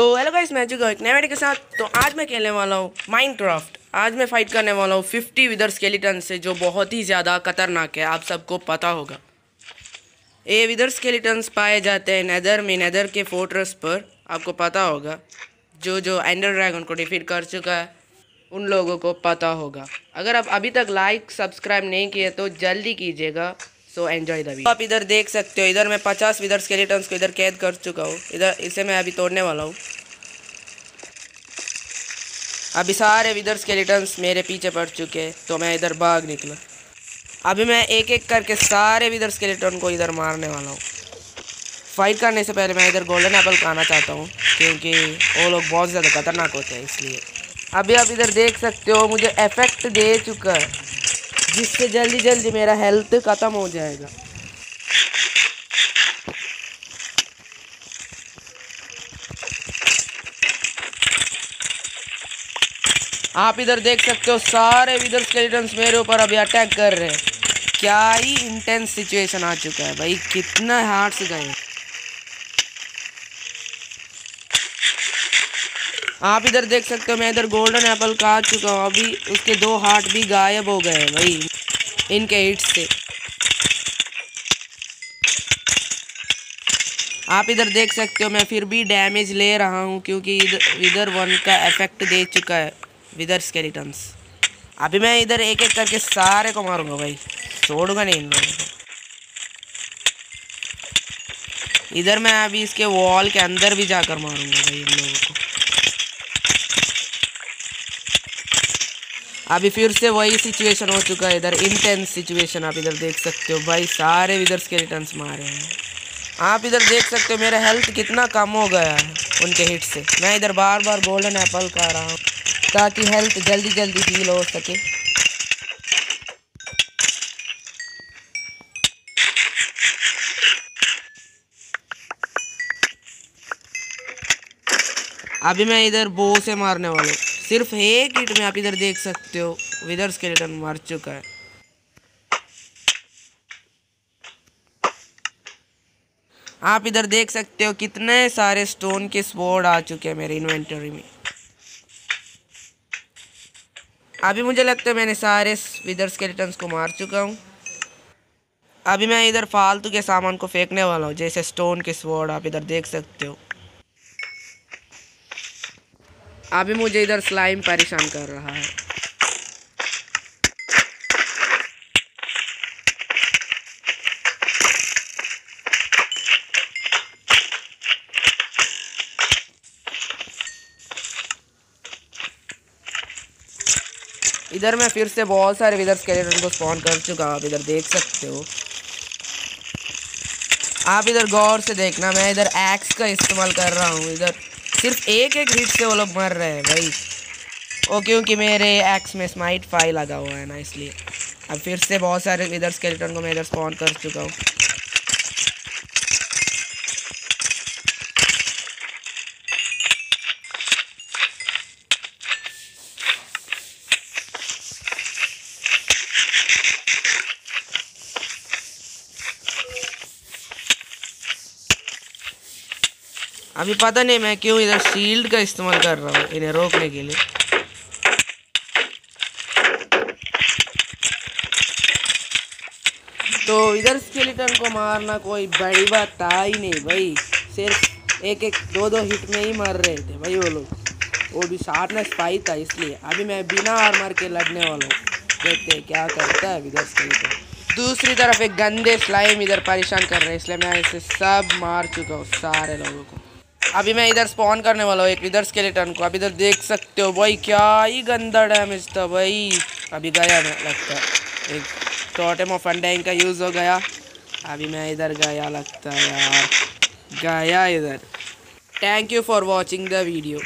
तो hello guys मैं चुका एक नए के साथ। तो आज मैं खेलने वाला हूँ माइनक्राफ्ट आज मैं फाइट करने वाला हूँ फिफ्टी विदर स्केलेटन से, जो बहुत ही ज़्यादा खतरनाक है, आप सबको पता होगा। ये विदर स्केलेटन्स पाए जाते हैं नैदर में नैदर के फोर्ट्रेस पर। आपको पता होगा, जो जो एंडर ड्रैगन को डिफीट कर चुका है, उन लोगों को पता होगा। अगर आप अभी तक लाइक सब्सक्राइब नहीं किए तो जल्दी कीजिएगा। सो एंजॉय द आप इधर देख सकते हो, इधर मैं पचास विदर स्केलेटन्स को इधर कैद कर चुका हूँ। इधर, इसे मैं अभी तोड़ने वाला हूँ। अभी सारे विदर स्केलेटन्स मेरे पीछे पड़ चुके हैं तो मैं इधर भाग निकला। अभी मैं एक एक करके सारे विदर स्केलेटन को इधर मारने वाला हूँ। फाइट करने से पहले मैं इधर गोल्डन एप्पल खाना चाहता हूँ, क्योंकि वो लोग बहुत ज़्यादा खतरनाक होते हैं, इसलिए। अभी आप इधर देख सकते हो, मुझे इफ़ेक्ट दे चुका है। जिससे जल्दी जल्दी मेरा हेल्थ ख़त्म हो जाएगा। आप इधर देख सकते हो, सारे विदर स्केलेटन्स मेरे ऊपर अभी अटैक कर रहे हैं। क्या ही इंटेंस सिचुएशन आ चुका है भाई, कितना हार्ट गए। आप इधर देख सकते हो, मैं इधर गोल्डन एप्पल काट चुका हूँ। अभी उसके दो हार्ट भी गायब हो गए हैं भाई, इनके हिट से। आप इधर देख सकते हो, मैं फिर भी डैमेज ले रहा हूँ, क्योंकि इधर इधर वन का इफ़ेक्ट दे चुका है विदर स्केलेटन्स अभी मैं इधर एक एक करके सारे को मारूँगा भाई, छोड़ूँगा नहीं इन लोगों को। इधर मैं अभी इसके वॉल के अंदर भी जाकर मारूँगा भाई इन लोगों को। अभी फिर से वही सिचुएशन हो चुका है, इधर इंटेंस सिचुएशन आप इधर देख सकते हो। भाई, सारे इधर स्केलेटन्स मारे हैं। आप इधर देख सकते हो, मेरा हेल्थ कितना कम हो गया है उनके हिट से। मैं इधर बार बार गोल्डन एप्पल खा रहा हूँ, ताकि हेल्थ जल्दी जल्दी हील हो सके। अभी मैं इधर बो से मारने वाला हूँ। सिर्फ़ एक हिट में आप इधर देख सकते हो विदर स्केलेटन मार चुका है। आप इधर देख सकते हो कितने सारे स्टोन के स्वॉर्ड आ चुके हैं मेरे इन्वेंटरी में। अभी मुझे लगता है मैंने सारे विदर स्केलेटन्स को मार चुका हूँ। अभी मैं इधर फालतू के सामान को फेंकने वाला हूँ, जैसे स्टोन के स्वॉर्ड आप इधर देख सकते हो। अभी मुझे इधर स्लाइम परेशान कर रहा है। इधर मैं फिर से बहुत सारे विदर स्केलेटन को स्पॉन कर चुका आप इधर देख सकते हो। आप इधर गौर से देखना, मैं इधर एक्स का इस्तेमाल कर रहा हूँ। इधर सिर्फ़ एक एक हिट से वो लोग मर रहे हैं भाई। ओ क्योंकि मेरे एक्स में स्माइट फ़ाइल लगा हुआ है ना, इसलिए। अब फिर से बहुत सारे इधर स्केलेटन को मैं इधर स्पॉन कर चुका हूँ। अभी पता नहीं मैं क्यों इधर शील्ड का इस्तेमाल कर रहा हूँ, इन्हें रोकने के लिए। तो इधर स्केलेटन को मारना कोई बड़ी बात था ही नहीं भाई। सिर्फ़ एक एक दो दो हिट में ही मर रहे थे भाई वो लोग। वो भी शार्पनेस पाई था इसलिए। अभी मैं बिना आर्मर के लड़ने वाला हूँ। देखते हैं क्या करता है इधर स्केलेटन दूसरी तरफ़ एक गंदे स्लाइम इधर परेशान कर रहे हैं, इसलिए मैं इसे सब मार चुका हूँ सारे लोगों को। अभी मैं इधर स्पॉन करने वाला हूँ, एक इधर स्केलेटन को। अभी इधर देख सकते हो भाई, क्या ही गंदा डैमेज था भाई। अभी गया मैं, लगता है। एक टोटम ऑफ़ अंडाइंग का यूज़ हो गया। अभी मैं इधर गया, लगता है यार। गया इधर। Thank you for watching the video